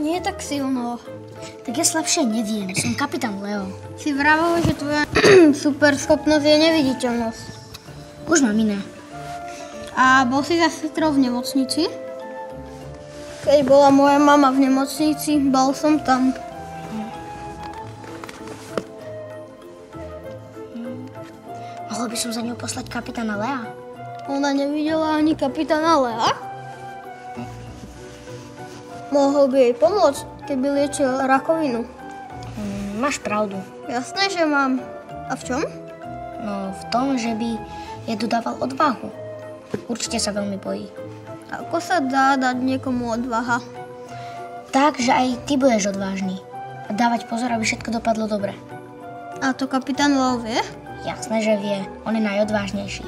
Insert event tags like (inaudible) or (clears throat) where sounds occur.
Nie tak silno. Tak ja slabšie neviem, som kapitán Leo. Si vravel, že tvoja (clears throat) super schopnosť je neviditeľnosť. Už mám iné. A bol si za sestrou v nemocnici? Keď bola moja mama v nemocnici, bol som tam. Mohol by som za ňou poslať kapitána Lea? Ona nevidela ani kapitána Lea? Mohol by jej pomôcť, keby liečil rakovinu. Mm, máš pravdu. Jasné, že mám. A v čom? No v tom, že by jej dodával odvahu. Určite sa veľmi bojí. Ako sa dá dať niekomu odvaha? Tak, že aj ty budeš odvážny. A dávať pozor, aby všetko dopadlo dobre. A to kapitán Leo vie? Jasné, že vie. On je najodvážnejší.